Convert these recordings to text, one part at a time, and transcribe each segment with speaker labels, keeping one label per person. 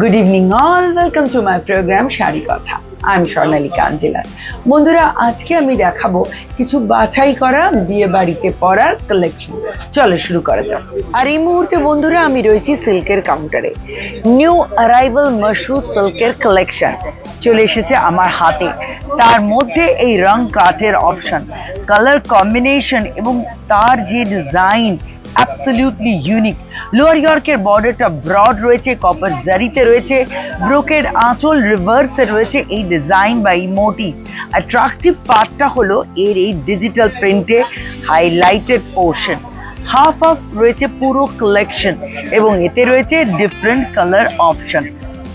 Speaker 1: Good evening all welcome to my program sari কথা আমি স্বর্ণালী কাঞ্জিলাল বন্ধুরা, আজকে আমি দেখাবো কিছু বাছাই করা বিয়ে বাড়িতে পরার কালেকশন চলো শুরু করা যাক। আর এই মুহূর্তে বন্ধুরা, আমি রয়েছি সিল্কের কাউন্টারে নিউ অ্যারাইভাল মাশরু সিল্কের কালেকশন চলে এসেছে আমার হাতে। তার মধ্যে এই রং কাঠের অপশন কালার কম্বিনেশন এবং তার যে ডিজাইন অ্যাবসলিউটলি ইউনিক লোয়ার ইয়র্কের বর্ডারটা ব্রড রয়েছে কপার জারিতে রয়েছে ব্রোকের আঁচল রিভার্সে রয়েছে এই ডিজাইন বা এই মোটিভ অ্যাট্রাকটিভ পার্টটা হলো এর এই ডিজিটাল প্রিন্টে হাইলাইটেড পোর্শন হাফ হাফ রয়েছে পুরো কালেকশন এবং এতে রয়েছে different colour option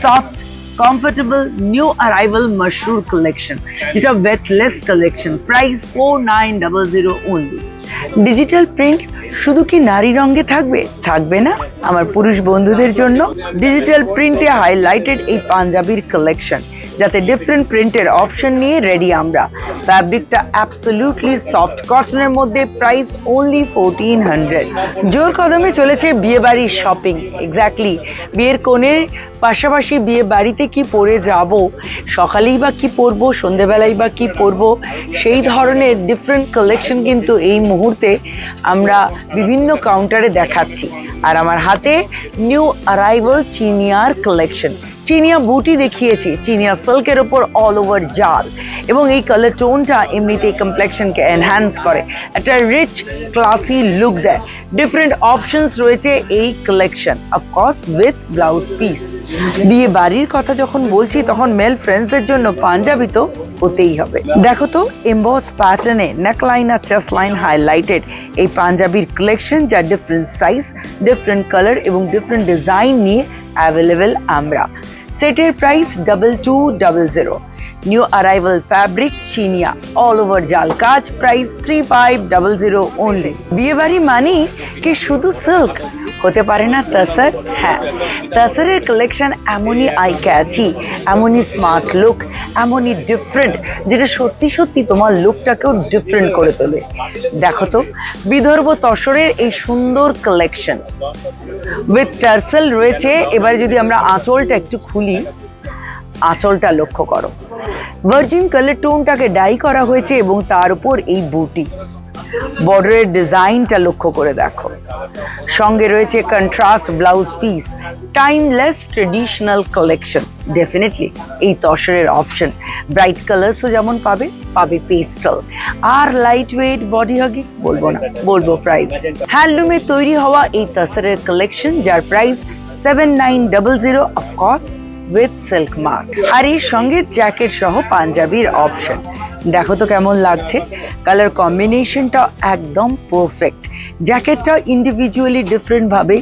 Speaker 1: soft comfortable new arrival Mashrur collection যেটা weightless collection price four nine double zero only digital print শুধু কি নারী রঙে থাকবে? থাকবে না, আমার পুরুষ বন্ধুদের জন্য। ডিজিটাল প্রিন্টে হাইলাইটেড এই পাঞ্জাবির কালেকশন যাতে ডিফারেন্ট প্রিন্টের অপশন নিয়ে রেডি আমরা। ফ্যাব্রিকটা অ্যাবসলিউটলি সফট কটনের মধ্যে প্রাইস অনলি ফোরটিন হান্ড্রেড জোর কদমে চলেছে বিয়ে বাড়ির শপিং এক্স্যাক্টলি বিয়ের কোণে পাশাপাশি বিয়ে বাড়িতে কি পরে যাব, সকালেই বা কি পরবো সন্ধেবেলায় বা কি পরবো সেই ধরনের ডিফারেন্ট কালেকশন কিন্তু এই মুহূর্তে আমরা বিভিন্ন কাউন্টারে দেখাচ্ছি। আর আমার হাতে নিউ অ্যারাইভাল চিনিয়ার কালেকশন চিনিয়া বুটি দেখিয়েছি, চিনিয়া সিল্কের ওপর অল ওভার জাল। এবং এই কালার টোনটা এমনিতেই কমপ্লেকশনকে এনহ্যান্স করে। একটা রিচ ক্লাসি লুক দেয়। ডিফারেন্ট অপশনস রয়েছে এই collection of course with blouse piece বিয়ে বাড়ির কথা যখন বলছি, তখন মেল ফ্রেন্ডসদের জন্য পাঞ্জাবি তো হতেই হবে। দেখো তো এমবস প্যাটার্নে নেকলাইন আর চেস্ট লাইন হাইলাইটেড এই পাঞ্জাবির কালেকশন যা ডিফারেন্ট সাইজ ডিফারেন্ট কালার এবং ডিফারেন্ট ডিজাইন নিয়ে অ্যাভেলেবেল আমরা। সেটের price double two double zero new arrival fabric চিনিয়া all over জাল কাজ price three five double zero only বিয়ে বাড়ি মানি কি শুধু সিল্ক হতে পারে না তাসার হ্যাঁ তাসারের কালেকশন এমনই আই ক্যাচি এমনই স্মার্ট লুক এমনই ডিফারেন্ট যেটা সত্যি সত্যি তোমার লুকটাকেও ডিফারেন্ট করে তোলে। দেখো তো, বিদর্ভ তসরের এই সুন্দর কালেকশন উইথ টার্সেল রয়েছে, এবারে যদি আমরা আঁচলটা একটু খুলি, আঁচলটা লক্ষ্য করো। ভার্জিন কালার টোনটাকে ডাই করা হয়েছে এবং তার উপর এই বুটি বর্ডারের ডিজাইনটা লক্ষ্য করে দেখো। সঙ্গে রয়েছে contrast blouse piece timeless traditional collection definitely এই তসরের অপশন ব্রাইট কালার্সও যেমন পাবে পাবে পেস্টাল আর লাইট ওয়েট বডি হাগি বলব না, বলব প্রাইস হ্যান্ডলুমে তৈরি হওয়া এই তসরের কালেকশন যার price seven nine double zero of course with silk mark আর এর সঙ্গে জ্যাকেট সহ পাঞ্জাবির অপশন দেখো তো কেমন লাগছে। কালার কম্বিনেশনটা একদম পারফেক্ট জ্যাকেটটা ইন্ডিভিজুয়ালি ডিফারেন্ট ভাবে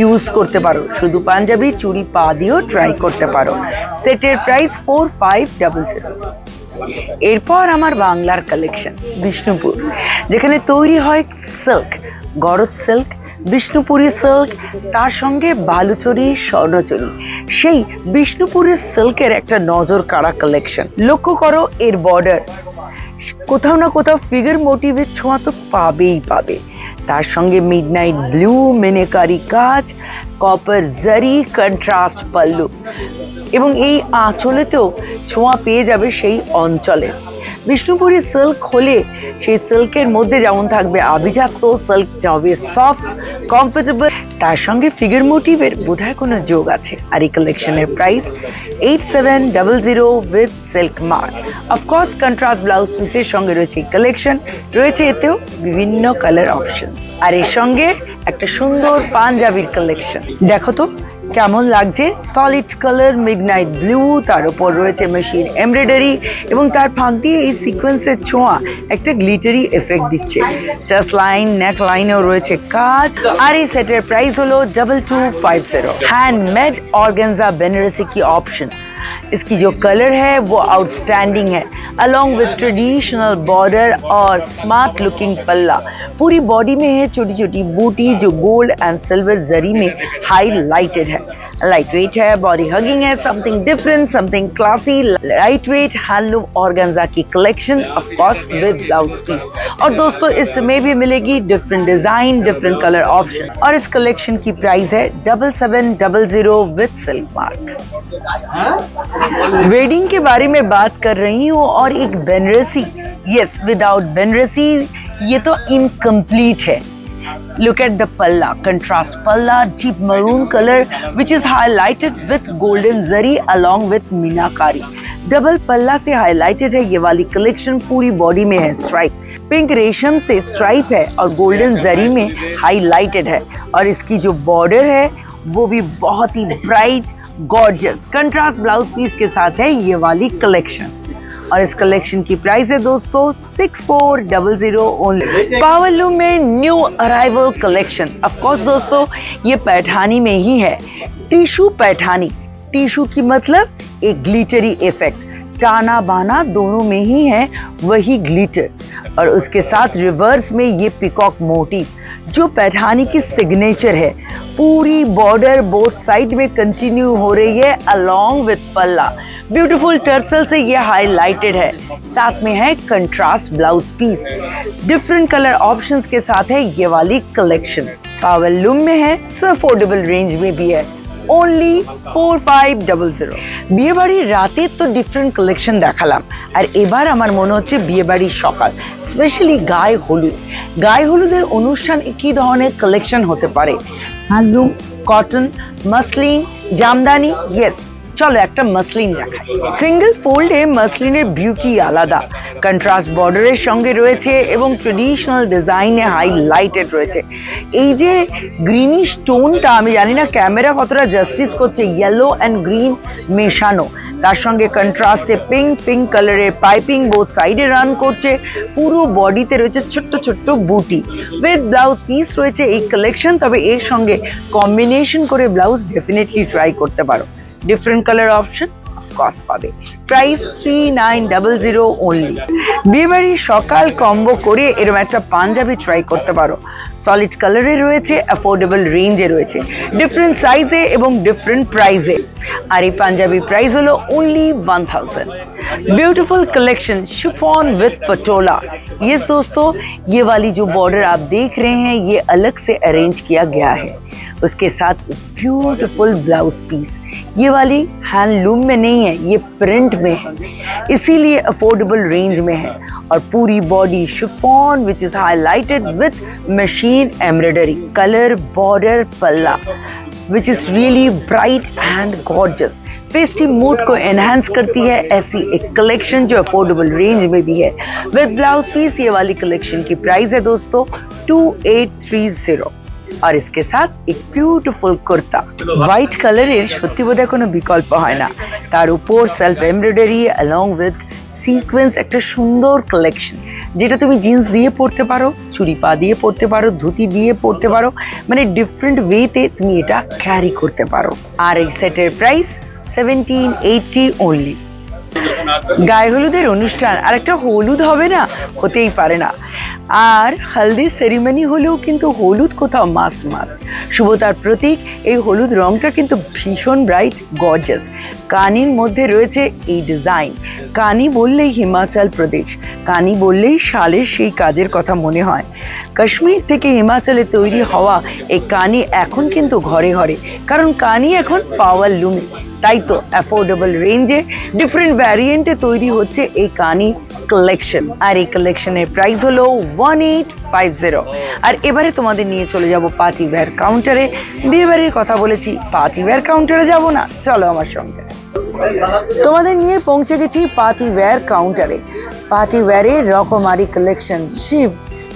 Speaker 1: ইউজ করতে পারো। শুধু পাঞ্জাবি, চুড়ি, পা দিয়েও ট্রাই করতে পারো। সেটের price four five double zero এরপর আমার বাংলার কালেকশন বিষ্ণুপুর। যেখানে তৈরি হয় silk Garad silk Bishnupuri silk, তার সঙ্গে বালুচরি, স্বর্ণচরি। সেই বিষ্ণুপুরের সিল্কের একটা নজর কাড়া কালেকশন লক্ষ্য করো, এর বর্ডার কোথাও না কোথাও ফিগার মোটিভের ছোঁয়া তো পাবেই পাবে। তার সঙ্গে মিডনাইট ব্লু মেনেকারি কাজ কপার জারি কন্ট্রাস্ট পাল্লু এবং এই আঁচলেতেও ছোঁয়া পেয়ে যাবে সেই অঞ্চলে। বিষ্ণুপুরি সিল্ক হলে সেই সিল্কের মধ্যে যেমন থাকবে আভিজাত্য সিল্ক যাবে সফট কমফোর্টেবল তার সঙ্গে ফিগার মোটিভের বোধহয় কোনো যোগ আছে। আর এই কালেকশনের price eight seven double zero with silk mark of course contrast blouse পিসের সঙ্গে রয়েছে কালেকশন রয়েছে এতেও বিভিন্ন কালার অপশন আর এর সঙ্গে একটা সুন্দর পাঞ্জাবির কালেকশন দেখো তো কেমন লাগছে? সলিড কালার মিডনাইট ব্লু তার উপর রয়েছে মেশিন এমব্রয়ডারি এবং তার ফাঁক দিয়ে এই সিকোয়েন্সের ছোঁয়া একটা গ্লিটারি এফেক্ট দিচ্ছে। জাস্ট লাইন নেক লাইনেও রয়েছে কাজ। আর এই সেটের প্রাইস হলো double two five zero handmade organza Banarasi কি অপশন इसकी जो कलर है, वो आउटस्टैंडिंग है अलोंग विथ ट्रेडिशनल बॉर्डर और स्मार्ट लुकिंग पल्ला पूरी बॉडी में है छोटी छोटी बूटी जो गोल्ड एंड सिल्वर जरी में हाईलाइटेड है. लाइट वेट है बॉडी हगिंग है something different something classy light weight handloom organza की collection of course with blouse piece और दोस्तों, इसमें भी मिलेगी different design different colour option और इस कलेक्शन की प्राइस है double seven double zero with silk mark wedding के बारे में बात कर रही हूँ और एक बेनरसी यस विदाउट बेनरसी ये तो इनकम्प्लीट है। Look at the palla, contrast palla, deep maroon color, which is highlighted with golden zari along with meenakari double पल्ला से हाईलाइटेड है, ये वाली कलेक्शन पूरी बॉडी में है स्ट्राइप पिंक रेशम से स्ट्राइप है और गोल्डन जरी में हाईलाइटेड है। और इसकी जो बॉर्डर है, वो भी बहुत ही bright gorgeous contrast blouse piece के साथ है ये वाली कलेक्शन और इस कलेक्शन की प्राइस है दोस्तों six four double zero only powerloom में new arrival collection of course दोस्तों, ये पैठानी में ही है. टिशू पैठानी. टिशू की मतलब एक ग्लिटरी इफ़ेक्ट टाना बाना दोनों में ही है, वही ग्लिटर। और उसके साथ रिवर्स में ये पिकॉक मोटिव जो पैठानी की सिग्नेचर है। पूरी बॉर्डर बोथ साइड में कंटिन्यू हो रही है अलोंग विथ पल्ला। ब्यूटीफुल टर्सल से ये हाईलाइटेड है। साथ में है contrast blouse piece different colour options के साथ है ये वाली कलेक्शन पावर लूम में है सो अफोर्डेबल रेंज में भी है। Only four five double zero বিয়েবাড়ির রাতের রাতে তো ডিফারেন্ট কালেকশন দেখালাম। আর এবার আমার মনে হচ্ছে বিয়েবাড়ির সকাল। স্পেশালি গায়ে হলুদ। গায়ে হলুদের অনুষ্ঠান কি ধরনের কালেকশন হতে পারে? Handloom cotton muslin Jamdani yes চলো একটা মাসলিন দেখাই। সিঙ্গেল ফোল্ডে মাসলিনের বিউটি আলাদা। কন্ট্রাস্ট বর্ডারের সঙ্গে রয়েছে এবং ট্রেডিশনাল ডিজাইনে হাইলাইটেড রয়েছে। এই যে গ্রিনিশ টোনটা আমি জানি না ক্যামেরা কতটা জাস্টিস করছে ইয়েলো অ্যান্ড গ্রিন মেশানো। তার সঙ্গে কন্ট্রাস্টে পিঙ্ক পিঙ্ক কালারের পাইপিং বোথ সাইডে রান করছে। পুরো বডিতে রয়েছে ছোট্ট ছোট্ট বুটি উইথ ব্লাউজ পিস রয়েছে এই কালেকশন তবে এর সঙ্গে কম্বিনেশন করে ব্লাউজ ডেফিনেটলি ট্রাই করতে পারো। different color option of course পাবে price 3900 only বিয়েবাড়ির সকাল কম্বো করে এরকম একটা পাঞ্জাবি ট্রাই করতে পারো সলিড কালারে রয়েছে অ্যাফোর্ডেবল রেঞ্জে রয়েছে ডিফারেন্ট সাইজে এবং ডিফারেন্ট প্রাইজে আর এই পাঞ্জাবি প্রাইস হলো only one thousand beautiful collection chiffon with Patola ये दोस्तों ये वाली जो बॉर्डर आप देख रहे हैं ये अलग से अरेंज किया गया है उसके साथ ब्यूटिफुल ब्लाउज पीस ये वाली हैंडलूम में नहीं है, ये प्रिंट में है। इसीलिए अफोर्डेबल रेंज में है और पूरी body chiffon which is highlighted with machine embroidery colour border पल्ला which is really bright and gorgeous festive mood को एनहेंस करती है, ऐसी एक कलेक्शन जो अफोर्डेबल रेंज में भी है। विद ब्लाउज पीस ये वाली कलेक्शन की प्राइस है दोस्तों टू एट थ्री ज़ीरो আর इसके साथ एक বিউটিফুল কুর্তা হোয়াইট কালারের সত্যি বোধহয় কোনো বিকল্প হয় না তার উপর self embroidery along with sequence একটা সুন্দর কালেকশন যেটা তুমি জিন্স দিয়ে পরতে পারো চুরি পা দিয়ে পরতে পারো ধুতি দিয়ে পরতে পারো মানে ডিফারেন্ট ওয়েতে তুমি এটা ক্যারি করতে পারো আর এই সেটের প্রাইস সেভেন্টিন এইটি অনলি গায়ে হলুদের অনুষ্ঠান, আর একটা হলুদ হবে না? হতেই পারে না। আর হলদি সেরিমনি হলেও কিন্তু হলুদ কোথাও মাস্ট মাস্ট শুভতার প্রতীক, এই হলুদ রংটা কিন্তু ভীষণ ব্রাইট গর্জাস কানির মধ্যে রয়েছে এই ডিজাইন কানি বললেই হিমাচল প্রদেশ। কানি বললেই শালের সেই কাজের কথা মনে হয়। কাশ্মীর থেকে হিমাচলে তৈরি হওয়া এই কানি এখন কিন্তু ঘরে ঘরে। কারণ কানি এখন পাওয়ার লুমে তাই তো অ্যাফোর্ডেবল রেঞ্জে ডিফারেন্ট ভ্যারিয়েন্টে তৈরি হচ্ছে এই কানি কালেকশন আর এই কালেকশনের প্রাইস হলো ওয়ান এইট ফাইভ জিরো আর এবারে তোমাদের নিয়ে চলে যাব পার্টি ওয়্যার কাউন্টারে বিয়েবাড়ির কথা বলেছি, পার্টি ওয়্যার কাউন্টারে যাব না। চলো আমার সঙ্গে। তোমাদের নিয়ে পৌঁছে গেছি পার্টি ওয়্যার কাউন্টারে পার্টি ওয়্যারের রকমারি কালেকশন শিব,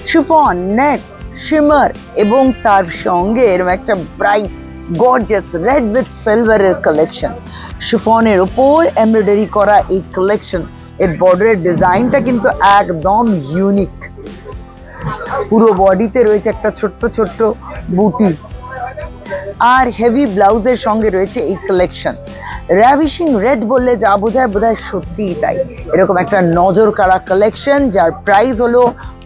Speaker 1: শিফন, নেট, শিমার এবং তার সঙ্গে এরকম একটা ব্রাইট গর্জাস রেড উইথ সিলভারের কালেকশন শিফনের ওপর এমব্রয়ডারি করা এই কালেকশন এর বর্ডারের ডিজাইনটা কিন্তু একদম ইউনিক পুরো বডিতে রয়েছে একটা ছোট্ট ছোট্ট বুটি। আর হেভি ব্লাউজের সঙ্গে রয়েছে এই কালেকশন র্যাভিশিং রেড বললে যা বোঝায়, বোধহয় সত্যিই তাই। এরকম একটা নজর কাড়া কালেকশন যার প্রাইস হলো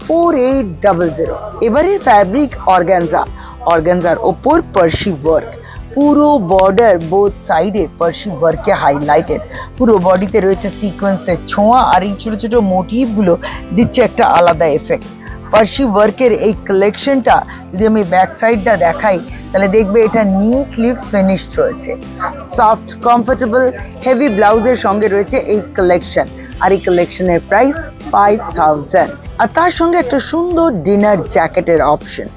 Speaker 1: ফোর এইট ডাবল জিরো এবারের ফ্যাব্রিক অর্গ্যানজা অর্গ্যানজার ওপর পার্সি ওয়ার্ক পুরো বর্ডার বোথ সাইডে পার্সি ওয়ার্কে হাইলাইটেড পুরো বডিতে রয়েছে সিকোয়েন্সের ছোঁয়া আর এই ছোট ছোট মোটিভগুলো দিচ্ছে একটা আলাদা এফেক্ট পার্সি ওয়ার্কের এই কালেকশনটা যদি আমি ব্যাক সাইডটা দেখাই তাহলে দেখবে এটা নিটলি ফিনিশড রয়েছে। সফট কমফোর্টেবল হেভি ব্লাউজের সঙ্গে রয়েছে এই কালেকশন আর এই কালেকশনের প্রাইস ফাইভ থাউজেন্ড আর তার সঙ্গে একটা সুন্দর ডিনার জ্যাকেটের অপশন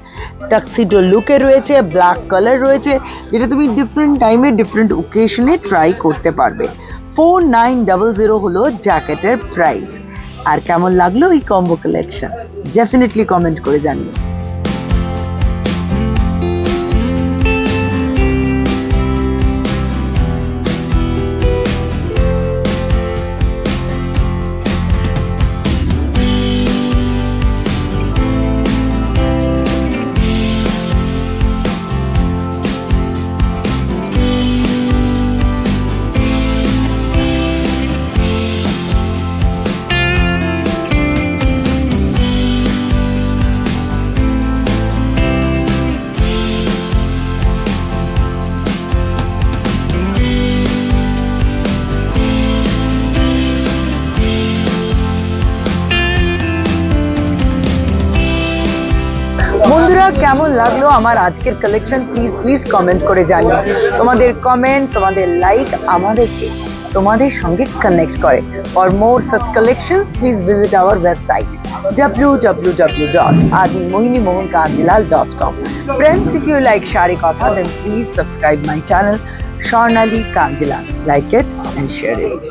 Speaker 1: টাক্সিডো লুকে রয়েছে ব্ল্যাক কালার রয়েছে, যেটা তুমি ডিফারেন্ট টাইমে ডিফারেন্ট ওকেশনে ট্রাই করতে পারবে। ফোর নাইন ডাবল জিরো হলো জ্যাকেটের প্রাইস আর কেমন লাগল এই কম্বো কালেকশন ডেফিনেটলি কমেন্ট করে জানিও। কেমন লাগল আমার আজকের কালেকশন প্লিজ প্লিজ কমেন্ট করে জানিও। তোমাদের কমেন্ট তোমাদের লাইক আমাদেরকে, তোমাদের সঙ্গে কানেক্ট করে। For more such collections please visit our website W W W dot Adi Mohini Mohan Kandilal dot com friends if you like sari কথা then please subscribe my channel Swarnali Kandilal like it and share it